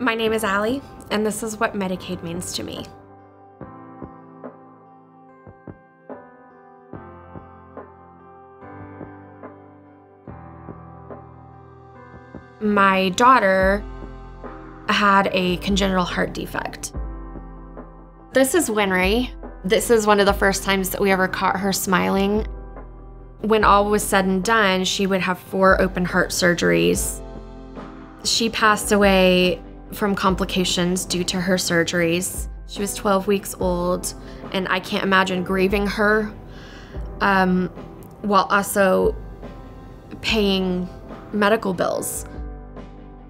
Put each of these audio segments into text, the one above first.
My name is Ally, and this is what Medicaid means to me. My daughter had a congenital heart defect. This is Wynrie. This is one of the first times that we ever caught her smiling. When all was said and done, she would have four open heart surgeries. She passed away from complications due to her surgeries. She was 12 weeks old, and I can't imagine grieving her um, while also paying medical bills.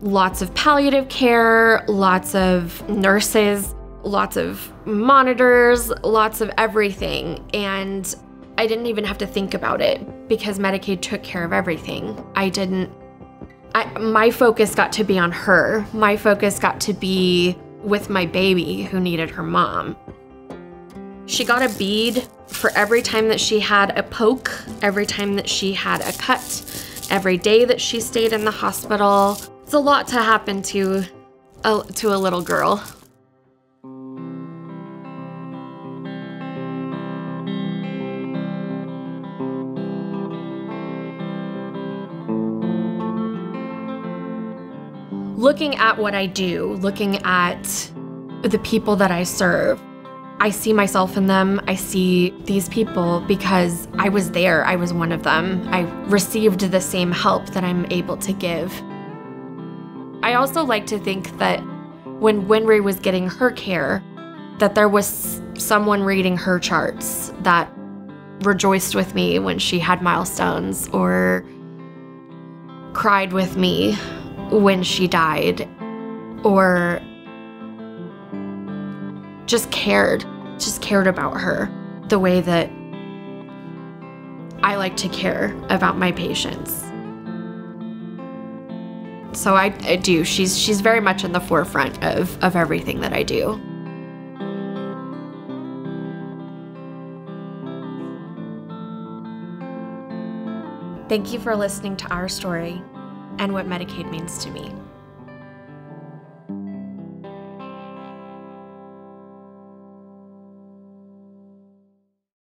Lots of palliative care, lots of nurses, lots of monitors, lots of everything. And I didn't even have to think about it because Medicaid took care of everything. I didn't I, my focus got to be on her. My focus got to be with my baby who needed her mom. She got a bead for every time that she had a poke, every time that she had a cut, every day that she stayed in the hospital. It's a lot to happen to a, to a little girl. Looking at what I do, looking at the people that I serve, I see myself in them. I see these people because I was there. I was one of them. I received the same help that I'm able to give. I also like to think that when Wynrie was getting her care, that there was someone reading her charts that rejoiced with me when she had milestones or cried with me when she died or just cared, just cared about her the way that I like to care about my patients. So I, I do. She's she's very much in the forefront of, of everything that I do. Thank you for listening to our story and what Medicaid means to me.